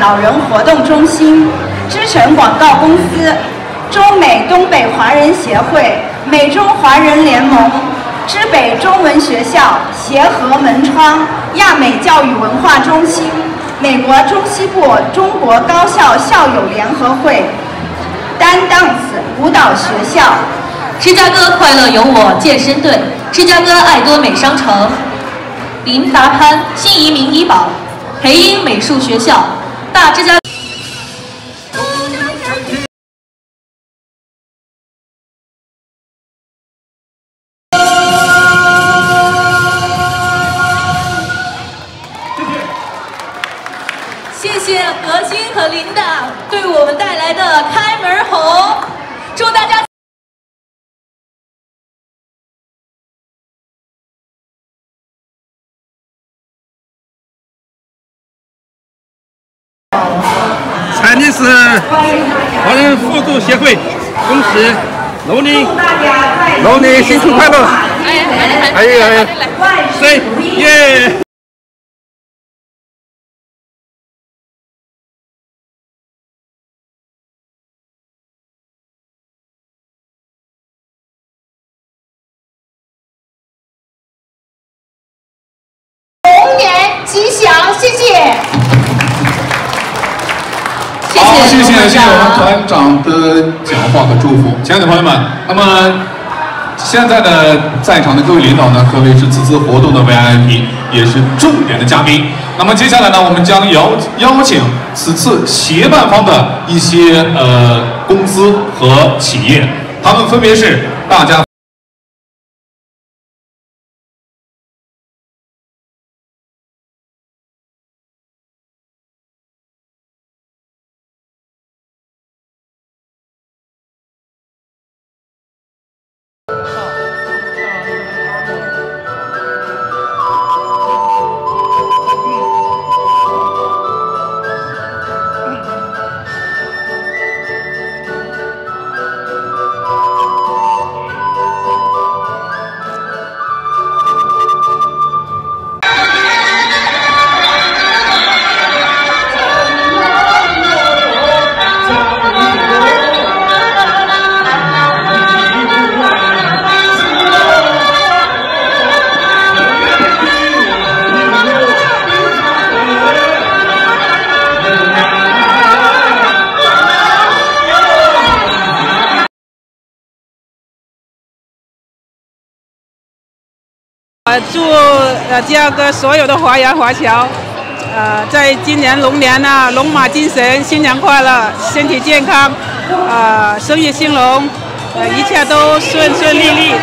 老人活动中心、知诚广告公司、中美东北华人协会、美中华人联盟、知北中文学校、协和门窗、亚美教育文化中心、美国中西部中国高校校友联合会、丹 dance 舞蹈学校、芝加哥快乐有我健身队、芝加哥爱多美商城、林达潘新移民医保、培英美术学校、大芝加。谢谢何欣和琳达对我们带来的开门红，蔡女士，华人互助协会恭喜龙年龙年新春快乐！哎呀哎呀，谁耶？谢谢我们团长的讲话和祝福，亲爱的朋友们，那么现在的在场的各位领导呢，可谓是此次活动的 VIP，也是重点的嘉宾。那么接下来呢，我们将邀邀请此次协办方的一些呃公司和企业，他们分别是大家。呃，祝呃第二个所有的华人华侨，呃，在今年龙年呢，龙马精神，新年快乐，身体健康，呃，生意兴隆，呃，一切都顺顺利利。